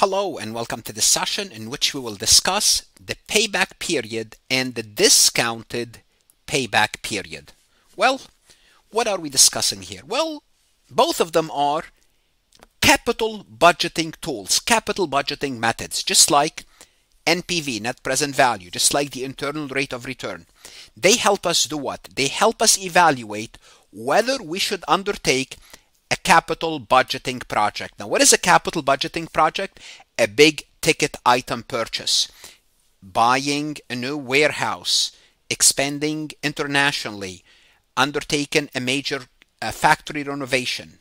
Hello and welcome to this session in which we will discuss the payback period and the discounted payback period. Well, what are we discussing here? Well, both of them are capital budgeting tools, capital budgeting methods, just like NPV, net present value, just like the internal rate of return. They help us do what? They help us evaluate whether we should undertake a capital budgeting project. Now, what is a capital budgeting project? A big ticket item purchase, buying a new warehouse, expanding internationally, undertaking a major uh, factory renovation.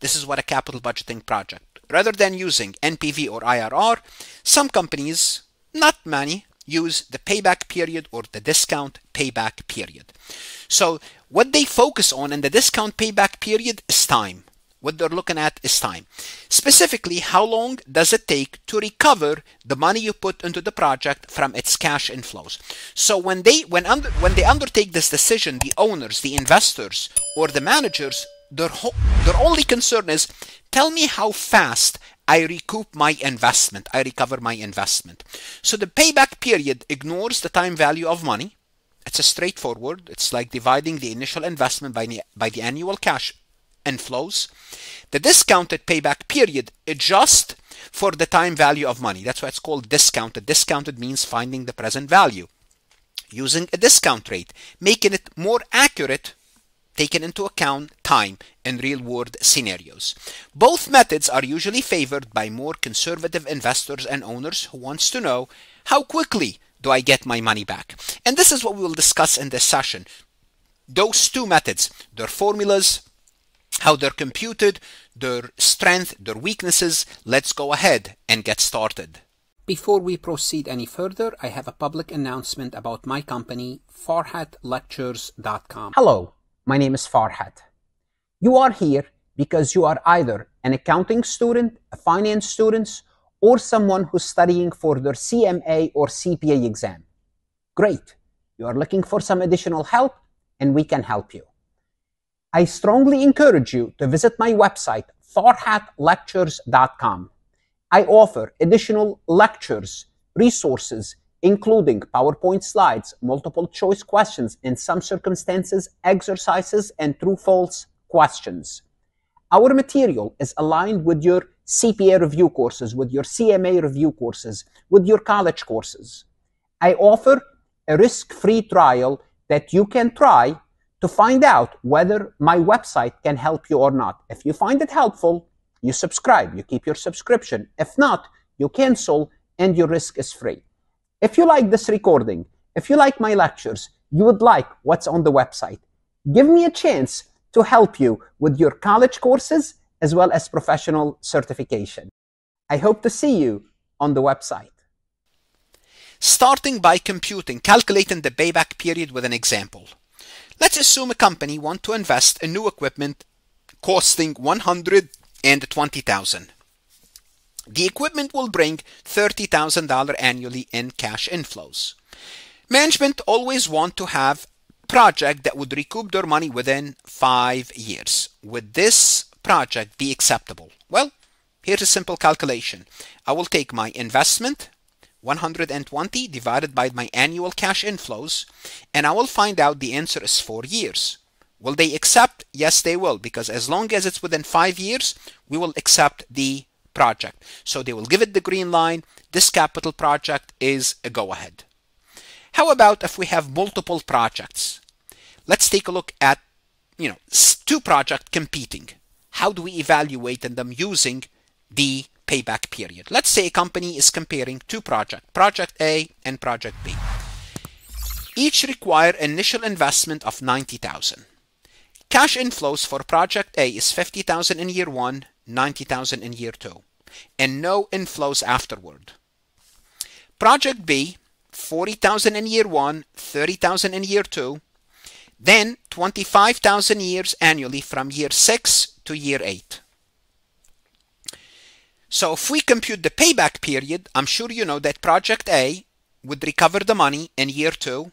This is what a capital budgeting project. Rather than using NPV or IRR, some companies, not many, use the payback period or the discount payback period. So what they focus on in the discount payback period is time. What they're looking at is time. Specifically, how long does it take to recover the money you put into the project from its cash inflows? So when they when under when they undertake this decision, the owners, the investors, or the managers, their their only concern is tell me how fast I recoup my investment, I recover my investment. So the payback period ignores the time value of money. It's a straightforward. It's like dividing the initial investment by by the annual cash inflows. The discounted payback period adjusts for the time value of money. That's why it's called discounted. Discounted means finding the present value using a discount rate, making it more accurate taking into account time in real world scenarios. Both methods are usually favored by more conservative investors and owners who wants to know how quickly do I get my money back. And this is what we will discuss in this session. Those two methods, their formulas, how they're computed, their strength, their weaknesses. Let's go ahead and get started. Before we proceed any further, I have a public announcement about my company, farhatlectures.com. Hello, my name is Farhat. You are here because you are either an accounting student, a finance student, or someone who's studying for their CMA or CPA exam. Great. You are looking for some additional help, and we can help you. I strongly encourage you to visit my website, farhatlectures.com. I offer additional lectures, resources, including PowerPoint slides, multiple choice questions, in some circumstances, exercises, and true-false questions. Our material is aligned with your CPA review courses, with your CMA review courses, with your college courses. I offer a risk-free trial that you can try to find out whether my website can help you or not. If you find it helpful, you subscribe, you keep your subscription. If not, you cancel and your risk is free. If you like this recording, if you like my lectures, you would like what's on the website, give me a chance to help you with your college courses as well as professional certification. I hope to see you on the website. Starting by computing, calculating the payback period with an example. Let's assume a company want to invest in new equipment costing 120,000. The equipment will bring $30,000 annually in cash inflows. Management always want to have project that would recoup their money within 5 years. Would this project be acceptable? Well, here's a simple calculation. I will take my investment 120 divided by my annual cash inflows, and I will find out the answer is 4 years. Will they accept? Yes, they will, because as long as it's within 5 years, we will accept the project. So they will give it the green line. This capital project is a go-ahead. How about if we have multiple projects? Let's take a look at, you know, two projects competing. How do we evaluate them using the payback period. Let's say a company is comparing two projects, Project A and Project B. Each require initial investment of 90,000. Cash inflows for Project A is 50,000 in year 1, 90,000 in year 2, and no inflows afterward. Project B, 40,000 in year 1, 30,000 in year 2, then 25,000 years annually from year 6 to year 8. So if we compute the payback period, I'm sure you know that project A would recover the money in year two.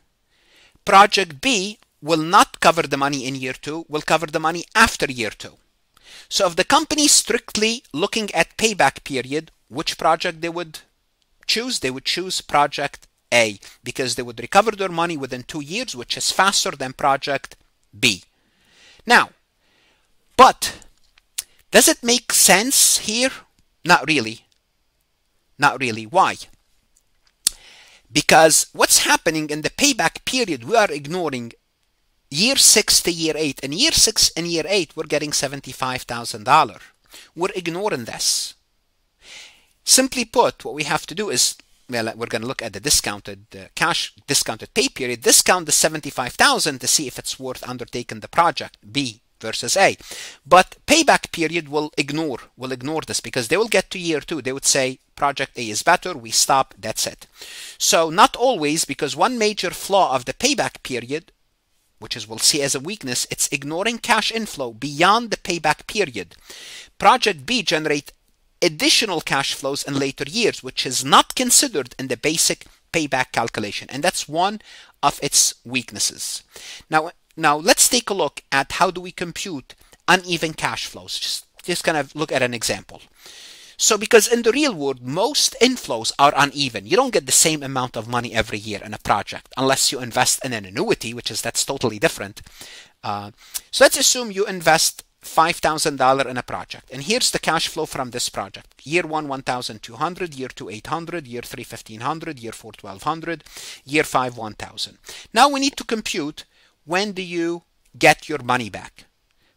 Project B will not cover the money in year two, will cover the money after year two. So if the company is strictly looking at payback period, which project they would choose? They would choose project A because they would recover their money within two years, which is faster than project B. Now, but does it make sense here? Not really. Not really. Why? Because what's happening in the payback period, we are ignoring year six to year eight. In year six and year eight, we're getting $75,000. We're ignoring this. Simply put, what we have to do is, well, we're going to look at the discounted uh, cash, discounted pay period, discount the 75,000 to see if it's worth undertaking the project B versus A. But payback period will ignore, will ignore this because they will get to year two. They would say project A is better, we stop, that's it. So not always because one major flaw of the payback period which is we'll see as a weakness, it's ignoring cash inflow beyond the payback period. Project B generate additional cash flows in later years, which is not considered in the basic payback calculation. And that's one of its weaknesses. Now, now let's take a look at how do we compute uneven cash flows. Just, just kind of look at an example. So because in the real world, most inflows are uneven. You don't get the same amount of money every year in a project unless you invest in an annuity, which is that's totally different. Uh, so let's assume you invest $5,000 in a project. And here's the cash flow from this project. Year 1, 1,200. Year 2, 800. Year 3, 1,500. Year 4, 1,200. Year 5, 1,000. Now we need to compute when do you get your money back?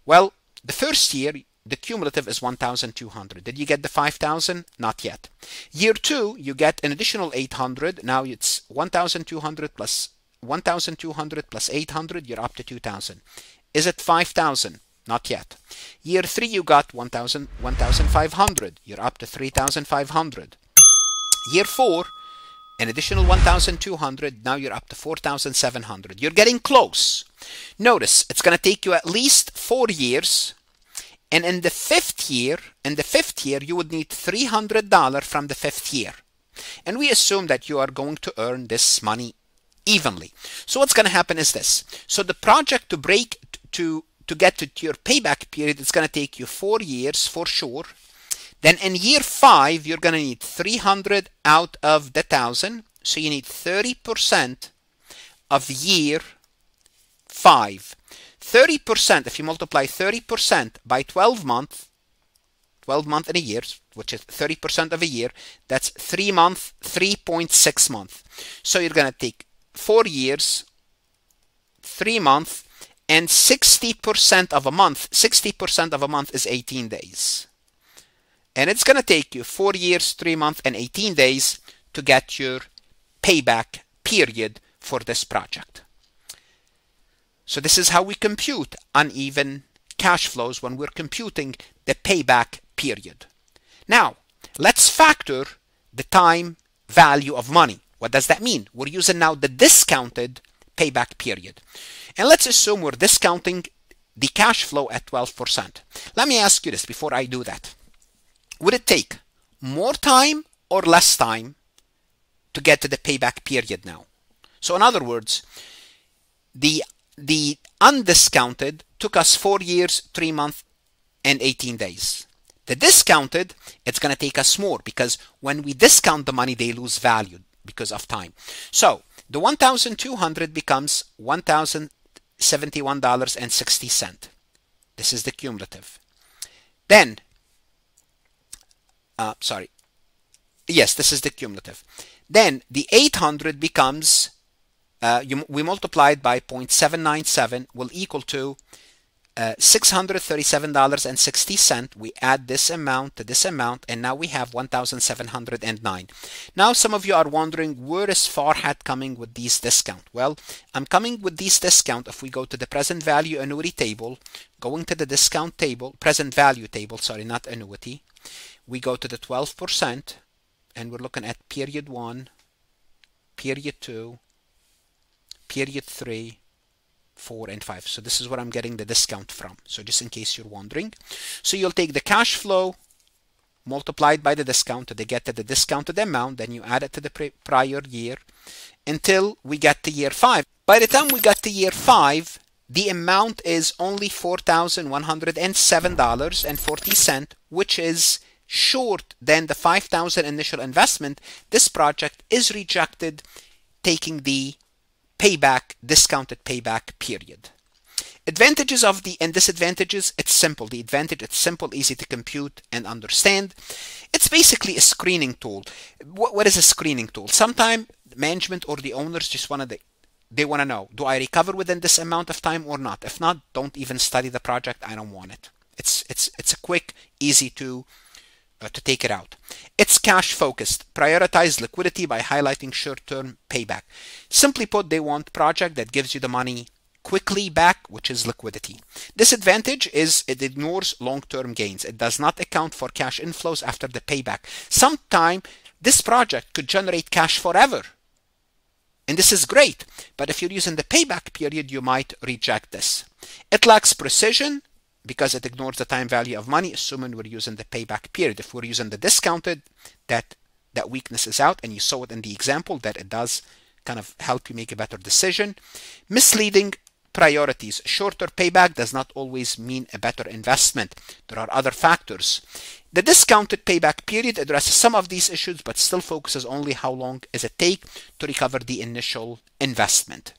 Well, the first year the cumulative is 1,200. Did you get the 5,000? Not yet. Year two, you get an additional 800. Now it's 1,200 plus 1,200 plus 800. You're up to 2,000. Is it 5,000? Not yet. Year three, you got 1,000, 1,500. You're up to 3,500. Year four, an additional 1,200. Now you're up to 4,700. You're getting close. Notice it's going to take you at least four years and in the fifth year, in the fifth year, you would need $300 from the fifth year. And we assume that you are going to earn this money evenly. So what's going to happen is this. So the project to break to to get to your payback period, it's going to take you four years for sure. Then in year five, you're going to need 300 out of the thousand. So you need 30% of year five. 30%, if you multiply 30% by 12 months, 12 months in a year, which is 30% of a year, that's 3 months, 3.6 months. So you're going to take 4 years, 3 months, and 60% of a month, 60% of a month is 18 days. And it's going to take you 4 years, 3 months, and 18 days to get your payback period for this project. So this is how we compute uneven cash flows when we're computing the payback period. Now, let's factor the time value of money. What does that mean? We're using now the discounted payback period. And let's assume we're discounting the cash flow at 12%. Let me ask you this before I do that. Would it take more time or less time to get to the payback period now? So in other words, the the undiscounted took us four years, three months, and 18 days. The discounted, it's going to take us more because when we discount the money, they lose value because of time. So the 1,200 becomes $1,071.60. This is the cumulative. Then, uh, sorry, yes, this is the cumulative. Then the 800 becomes uh, you, we multiplied by 0.797 will equal to uh, $637.60. We add this amount to this amount, and now we have 1,709. Now, some of you are wondering, where is Farhat coming with these discount? Well, I'm coming with these discount if we go to the present value annuity table, going to the discount table, present value table, sorry, not annuity. We go to the 12%, and we're looking at period 1, period 2, period 3, 4, and 5. So this is where I'm getting the discount from. So just in case you're wondering. So you'll take the cash flow multiplied by the discount to get to the discounted amount. Then you add it to the prior year until we get to year 5. By the time we got to year 5, the amount is only $4,107.40, which is short than the 5000 initial investment, this project is rejected taking the payback, discounted payback period. Advantages of the and disadvantages, it's simple. The advantage, it's simple, easy to compute and understand. It's basically a screening tool. what, what is a screening tool? Sometimes management or the owners just want to they want to know, do I recover within this amount of time or not? If not, don't even study the project. I don't want it. It's it's it's a quick, easy to uh, to take it out. It's cash focused. Prioritize liquidity by highlighting short-term payback. Simply put, they want project that gives you the money quickly back, which is liquidity. Disadvantage is it ignores long-term gains. It does not account for cash inflows after the payback. Sometime this project could generate cash forever. And this is great, but if you're using the payback period, you might reject this. It lacks precision because it ignores the time value of money, assuming we're using the payback period. If we're using the discounted, that that weakness is out, and you saw it in the example that it does kind of help you make a better decision. Misleading priorities. Shorter payback does not always mean a better investment. There are other factors. The discounted payback period addresses some of these issues, but still focuses only how long does it take to recover the initial investment.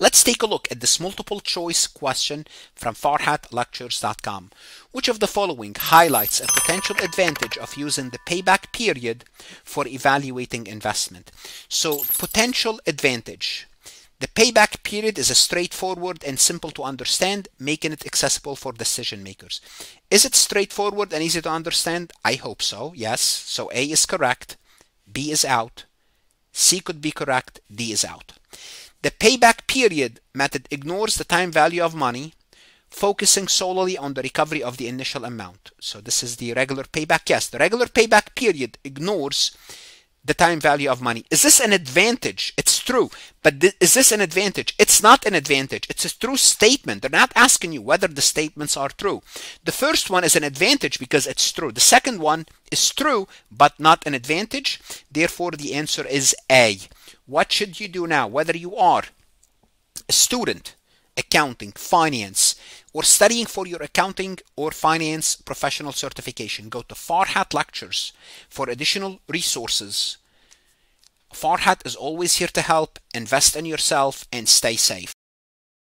Let's take a look at this multiple choice question from farhatlectures.com. Which of the following highlights a potential advantage of using the payback period for evaluating investment? So potential advantage. The payback period is a straightforward and simple to understand, making it accessible for decision makers. Is it straightforward and easy to understand? I hope so, yes. So A is correct, B is out, C could be correct, D is out. The payback period method ignores the time value of money, focusing solely on the recovery of the initial amount. So this is the regular payback. Yes, the regular payback period ignores the time value of money. Is this an advantage? It's true. But th is this an advantage? It's not an advantage. It's a true statement. They're not asking you whether the statements are true. The first one is an advantage because it's true. The second one is true, but not an advantage. Therefore, the answer is A. What should you do now? Whether you are a student, accounting, finance, or studying for your accounting or finance professional certification, go to Farhat Lectures for additional resources. Farhat is always here to help. Invest in yourself and stay safe.